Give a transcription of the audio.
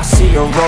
I see a road.